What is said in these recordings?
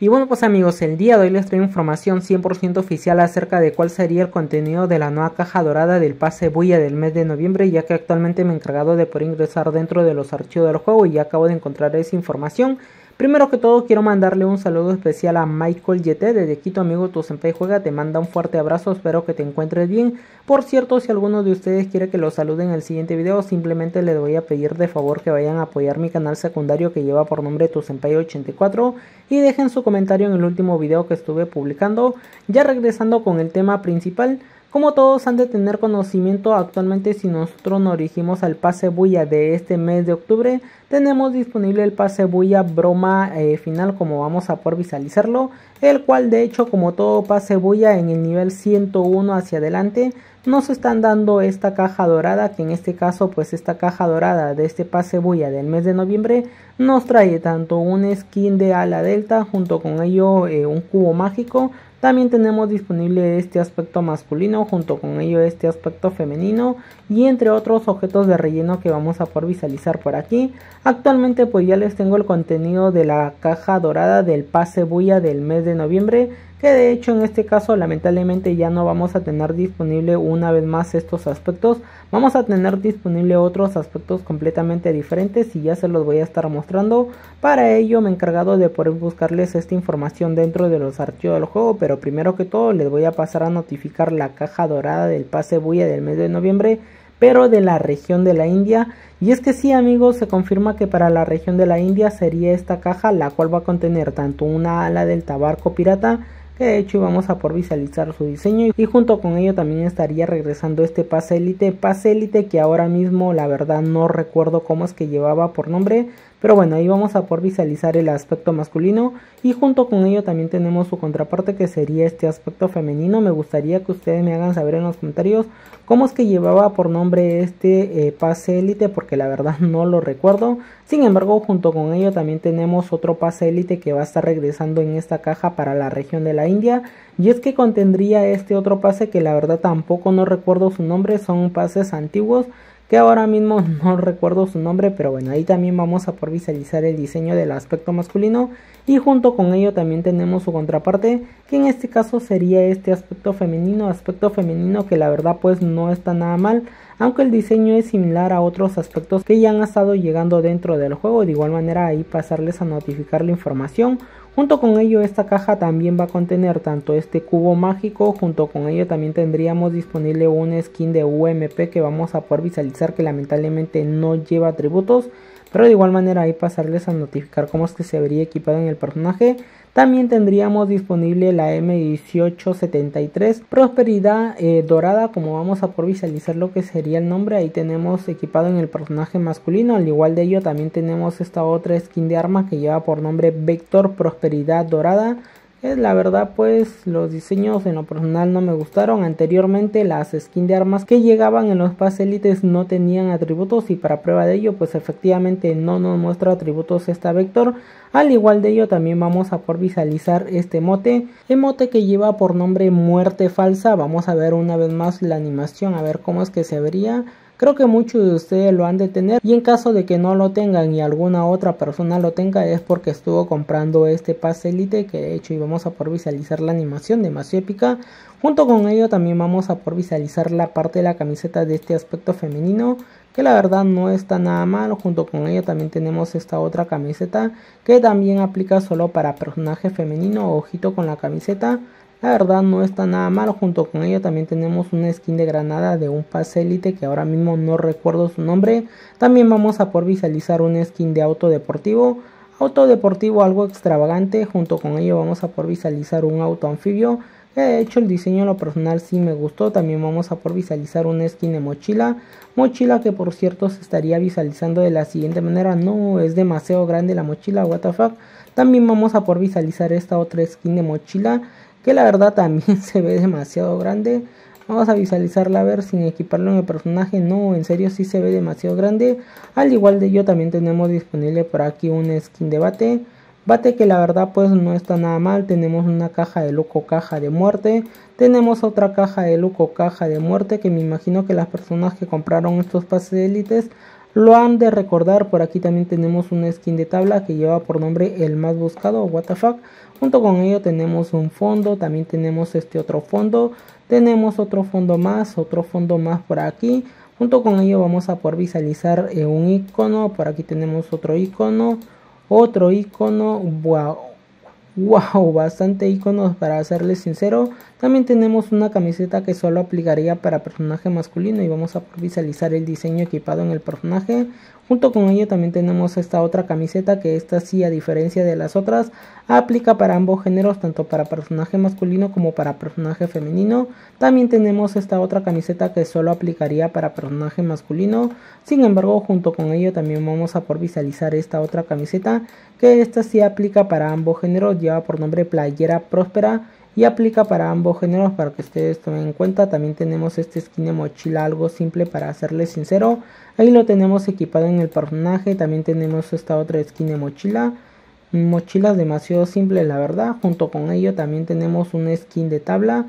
Y bueno pues amigos, el día de hoy les traigo información 100% oficial acerca de cuál sería el contenido de la nueva caja dorada del pase bulla del mes de noviembre ya que actualmente me he encargado de poder ingresar dentro de los archivos del juego y ya acabo de encontrar esa información Primero que todo quiero mandarle un saludo especial a Michael YT desde Quito amigo tu senpai juega te manda un fuerte abrazo espero que te encuentres bien. Por cierto si alguno de ustedes quiere que lo saluden en el siguiente video simplemente les voy a pedir de favor que vayan a apoyar mi canal secundario que lleva por nombre tu senpai 84 y dejen su comentario en el último video que estuve publicando. Ya regresando con el tema principal como todos han de tener conocimiento actualmente si nosotros nos dirigimos al pase bulla de este mes de octubre, tenemos disponible el pase bulla broma eh, final como vamos a poder visualizarlo, el cual de hecho como todo pase bulla en el nivel 101 hacia adelante nos están dando esta caja dorada que en este caso pues esta caja dorada de este pase bulla del mes de noviembre nos trae tanto un skin de ala delta junto con ello eh, un cubo mágico también tenemos disponible este aspecto masculino junto con ello este aspecto femenino y entre otros objetos de relleno que vamos a poder visualizar por aquí. Actualmente pues ya les tengo el contenido de la caja dorada del pase bulla del mes de noviembre que de hecho en este caso lamentablemente ya no vamos a tener disponible una vez más estos aspectos. Vamos a tener disponible otros aspectos completamente diferentes y ya se los voy a estar mostrando. Para ello me he encargado de poder buscarles esta información dentro de los archivos del juego pero primero que todo les voy a pasar a notificar la caja dorada del pase bulla del mes de noviembre pero de la región de la India. Y es que sí amigos se confirma que para la región de la India sería esta caja la cual va a contener tanto una ala del tabarco pirata que de hecho vamos a por visualizar su diseño y junto con ello también estaría regresando este pase élite, pase élite que ahora mismo la verdad no recuerdo cómo es que llevaba por nombre, pero bueno, ahí vamos a por visualizar el aspecto masculino y junto con ello también tenemos su contraparte que sería este aspecto femenino. Me gustaría que ustedes me hagan saber en los comentarios cómo es que llevaba por nombre este eh, pase élite porque la verdad no lo recuerdo. Sin embargo, junto con ello también tenemos otro pase élite que va a estar regresando en esta caja para la región de la India. Y es que contendría este otro pase que la verdad tampoco no recuerdo su nombre, son pases antiguos que ahora mismo no recuerdo su nombre, pero bueno, ahí también vamos a por visualizar el diseño del aspecto masculino y junto con ello también tenemos su contraparte, que en este caso sería este aspecto femenino, aspecto femenino que la verdad pues no está nada mal, aunque el diseño es similar a otros aspectos que ya han estado llegando dentro del juego, de igual manera ahí pasarles a notificar la información Junto con ello esta caja también va a contener tanto este cubo mágico, junto con ello también tendríamos disponible un skin de UMP que vamos a poder visualizar que lamentablemente no lleva atributos, pero de igual manera ahí pasarles a notificar cómo es que se vería equipado en el personaje. También tendríamos disponible la M1873 Prosperidad eh, Dorada, como vamos a por visualizar lo que sería el nombre. Ahí tenemos equipado en el personaje masculino. Al igual de ello, también tenemos esta otra skin de arma que lleva por nombre Vector Prosperidad Dorada la verdad pues los diseños en lo personal no me gustaron. Anteriormente las skins de armas que llegaban en los pas élites no tenían atributos y para prueba de ello pues efectivamente no nos muestra atributos esta vector. Al igual de ello también vamos a por visualizar este mote. Emote que lleva por nombre muerte falsa. Vamos a ver una vez más la animación a ver cómo es que se vería. Creo que muchos de ustedes lo han de tener y en caso de que no lo tengan y alguna otra persona lo tenga es porque estuvo comprando este pase elite que de hecho íbamos a por visualizar la animación demasiado épica. Junto con ello también vamos a por visualizar la parte de la camiseta de este aspecto femenino que la verdad no está nada mal. Junto con ello también tenemos esta otra camiseta que también aplica solo para personaje femenino. Ojito con la camiseta. La verdad no está nada mal. Junto con ello también tenemos una skin de granada de un pase élite que ahora mismo no recuerdo su nombre. También vamos a por visualizar un skin de auto deportivo. Auto deportivo algo extravagante. Junto con ello vamos a por visualizar un auto anfibio. De hecho el diseño en lo personal sí me gustó. También vamos a por visualizar un skin de mochila. Mochila que por cierto se estaría visualizando de la siguiente manera. No es demasiado grande la mochila. What the fuck. También vamos a por visualizar esta otra skin de mochila que la verdad también se ve demasiado grande. Vamos a visualizarla a ver sin equiparlo en el personaje. No, en serio sí se ve demasiado grande. Al igual de ello también tenemos disponible por aquí un skin de bate. Bate que la verdad pues no está nada mal. Tenemos una caja de loco caja de muerte. Tenemos otra caja de loco caja de muerte que me imagino que las personas que compraron estos pases de élites lo han de recordar, por aquí también tenemos una skin de tabla que lleva por nombre el más buscado, WTF. Junto con ello tenemos un fondo, también tenemos este otro fondo, tenemos otro fondo más, otro fondo más por aquí. Junto con ello vamos a poder visualizar eh, un icono, por aquí tenemos otro icono, otro icono, wow, wow, bastante iconos para serles sincero. También tenemos una camiseta que solo aplicaría para personaje masculino y vamos a visualizar el diseño equipado en el personaje. Junto con ello también tenemos esta otra camiseta que esta sí a diferencia de las otras aplica para ambos géneros tanto para personaje masculino como para personaje femenino. También tenemos esta otra camiseta que solo aplicaría para personaje masculino. Sin embargo junto con ello también vamos a por visualizar esta otra camiseta que esta sí aplica para ambos géneros lleva por nombre playera próspera y aplica para ambos géneros para que ustedes tomen en cuenta. También tenemos este skin de mochila algo simple para serles sincero. Ahí lo tenemos equipado en el personaje. También tenemos esta otra skin de mochila. Mochilas demasiado simple la verdad. Junto con ello también tenemos un skin de tabla.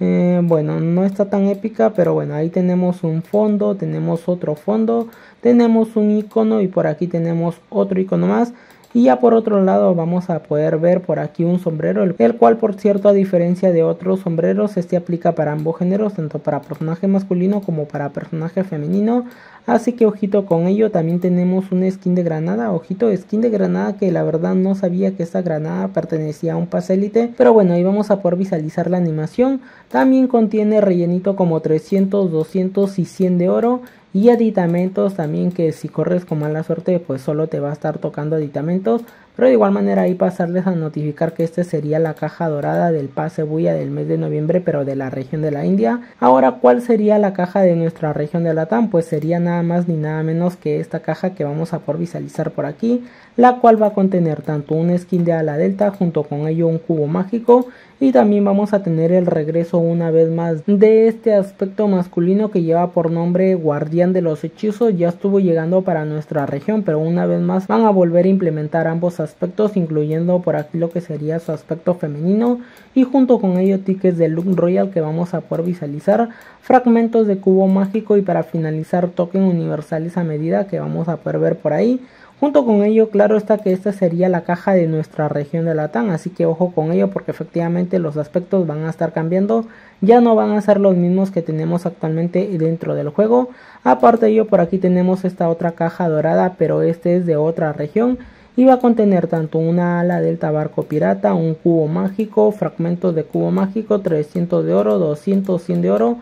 Eh, bueno, no está tan épica, pero bueno, ahí tenemos un fondo, tenemos otro fondo, tenemos un icono y por aquí tenemos otro icono más. Y ya por otro lado vamos a poder ver por aquí un sombrero, el cual por cierto a diferencia de otros sombreros, este aplica para ambos géneros, tanto para personaje masculino como para personaje femenino. Así que ojito con ello, también tenemos un skin de granada, ojito, skin de granada que la verdad no sabía que esta granada pertenecía a un pase élite, pero bueno, ahí vamos a poder visualizar la animación. También contiene rellenito como 300, 200 y 100 de oro y aditamentos también que si corres con mala suerte pues solo te va a estar tocando aditamentos pero de igual manera ahí pasarles a notificar que esta sería la caja dorada del pase bulla del mes de noviembre pero de la región de la India. Ahora cuál sería la caja de nuestra región de Latam pues sería nada más ni nada menos que esta caja que vamos a por visualizar por aquí la cual va a contener tanto un skin de ala delta junto con ello un cubo mágico y también vamos a tener el regreso una vez más de este aspecto masculino que lleva por nombre guardián de los hechizos. Ya estuvo llegando para nuestra región pero una vez más van a volver a implementar ambos aspectos incluyendo por aquí lo que sería su aspecto femenino. Y junto con ello tickets de look royal que vamos a poder visualizar fragmentos de cubo mágico y para finalizar token universales a medida que vamos a poder ver por ahí Junto con ello, claro está que esta sería la caja de nuestra región de Latam, así que ojo con ello porque efectivamente los aspectos van a estar cambiando, ya no van a ser los mismos que tenemos actualmente dentro del juego. Aparte de ello, por aquí tenemos esta otra caja dorada, pero este es de otra región. Y va a contener tanto una ala del tabarco pirata, un cubo mágico, fragmentos de cubo mágico, 300 de oro, 200, 100 de oro.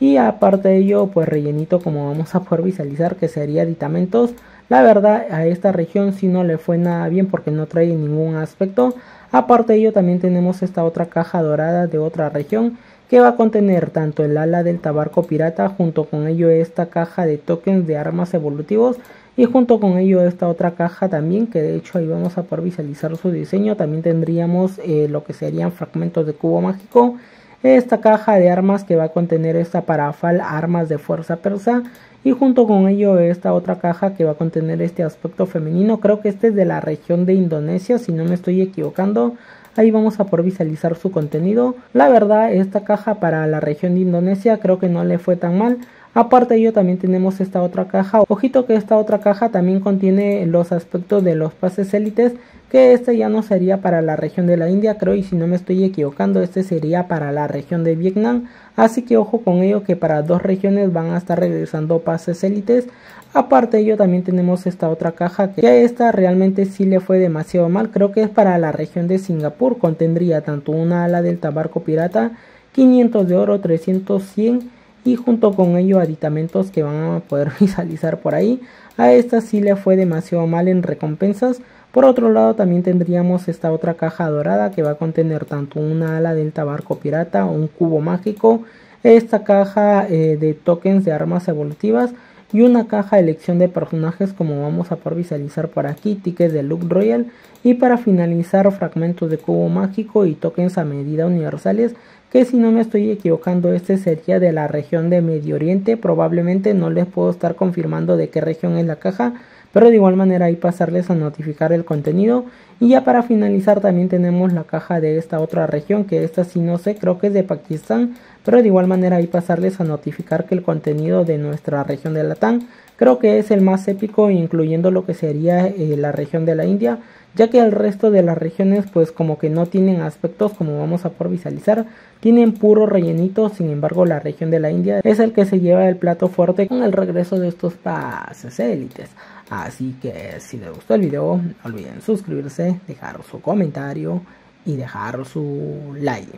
Y aparte de ello pues rellenito como vamos a poder visualizar que sería aditamentos la verdad a esta región si no le fue nada bien porque no trae ningún aspecto. Aparte de ello también tenemos esta otra caja dorada de otra región que va a contener tanto el ala del tabarco pirata junto con ello esta caja de tokens de armas evolutivos y junto con ello esta otra caja también que de hecho ahí vamos a poder visualizar su diseño también tendríamos eh, lo que serían fragmentos de cubo mágico esta caja de armas que va a contener esta parafal armas de fuerza persa y junto con ello esta otra caja que va a contener este aspecto femenino. Creo que este es de la región de Indonesia si no me estoy equivocando. Ahí vamos a poder visualizar su contenido. La verdad esta caja para la región de Indonesia creo que no le fue tan mal Aparte de ello también tenemos esta otra caja. Ojito que esta otra caja también contiene los aspectos de los pases élites que este ya no sería para la región de la India, creo, y si no me estoy equivocando, este sería para la región de Vietnam. Así que ojo con ello que para dos regiones van a estar regresando pases élites. Aparte de ello también tenemos esta otra caja que a esta realmente sí le fue demasiado mal. Creo que es para la región de Singapur. Contendría tanto una ala del tabarco pirata, 500 de oro, 300, 100 y junto con ello aditamentos que van a poder visualizar por ahí. A esta sí le fue demasiado mal en recompensas. Por otro lado también tendríamos esta otra caja dorada que va a contener tanto una ala del tabarco pirata, un cubo mágico, esta caja eh, de tokens de armas evolutivas y una caja de elección de personajes como vamos a poder visualizar por aquí, tickets de Look Royal y para finalizar fragmentos de cubo mágico y tokens a medida universales que si no me estoy equivocando este sería de la región de Medio Oriente. Probablemente no les puedo estar confirmando de qué región es la caja pero de igual manera ahí pasarles a notificar el contenido. Y ya para finalizar también tenemos la caja de esta otra región que esta sí no sé creo que es de Pakistán pero de igual manera ahí pasarles a notificar que el contenido de nuestra región de Latam Creo que es el más épico incluyendo lo que sería eh, la región de la India, ya que el resto de las regiones pues como que no tienen aspectos como vamos a por visualizar, tienen puro rellenito, sin embargo la región de la India es el que se lleva el plato fuerte con el regreso de estos pases élites. Así que si les gustó el video, no olviden suscribirse, dejar su comentario y dejar su like.